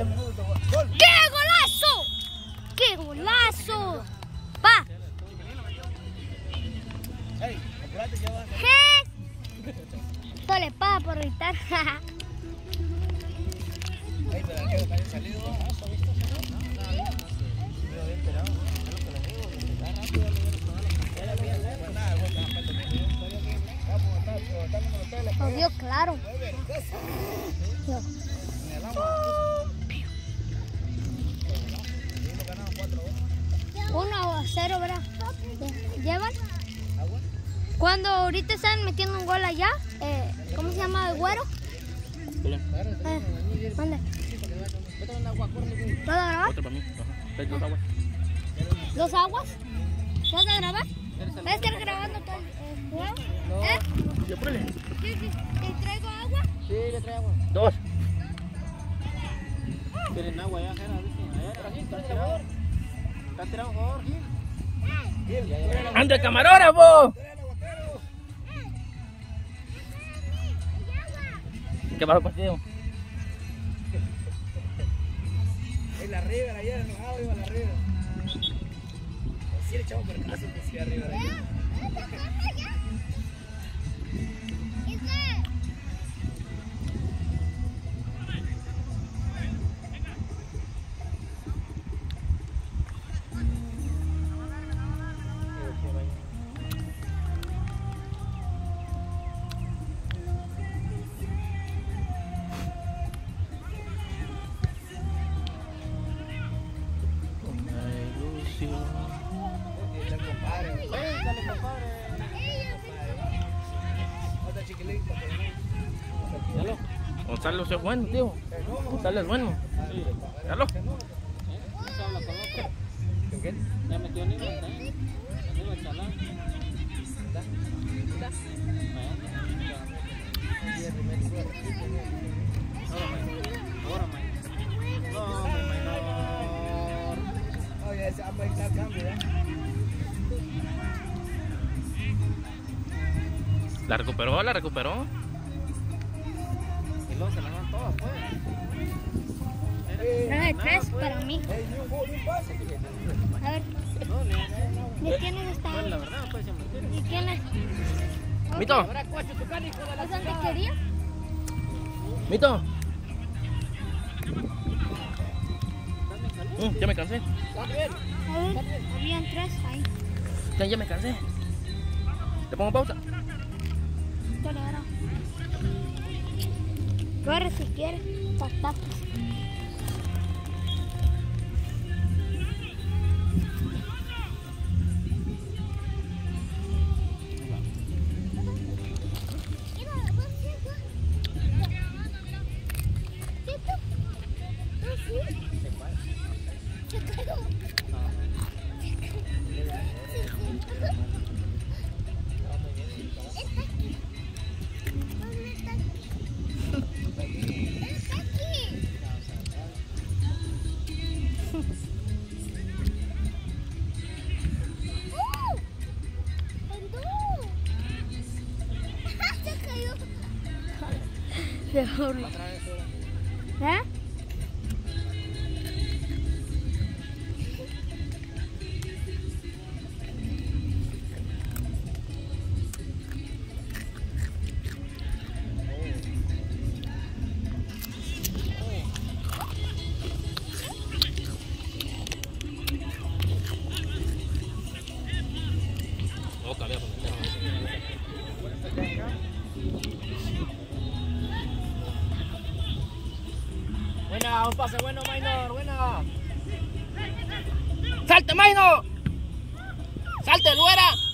¡Qué golazo! ¡Qué golazo! Va. Je. Tole pa por gritar. ¡Ey, pero aquí cero, ¿verdad? ¿Llevan? ¿Agua? Cuando ahorita están metiendo un gol allá, eh, ¿cómo se llama el güero? Eh, mande. ¿Puedo grabar? para mí. Dos aguas. ¿Dos aguas? ¿Puedo grabar? ¿Vas a estar grabando todo el juego? ¿Eh? Sí. ¿Te traigo agua? Sí, le trae agua. Dos. Tienen agua ya, Jera. Está tirado. Está tirado, por favor. ¡Anda el camarógrafo! ¿Qué pasó, partido? Ey, la River ayer enojado iba la River. Sí le echamos por caso que sí arriba de ayer. Dalo. Gonzalo es bueno, tío. Gonzalo es bueno. Dalo. Se habla con otro. ¿Con quién? Ya metió ¿eh? Aníbal Chalán. Ahora, Maynor. Ahora, Maynor. La recuperó, la recuperó. Y luego se la dan todas, pues. Traje tres para mí. A ver, ¿de quién es esta Bueno, la verdad, pues se. ¿De quién es? Mito, ¿Es donde quería? Mito. Mm, ya me cansé. A ver, habían tres ahí. Ya, ya me cansé. ¿Le pongo pausa? Corre si quieres. Tac. Se burla. ¿Eh? Un pase bueno, Maynor, buena. ¡Salte, Maino! ¡Salte, Luera!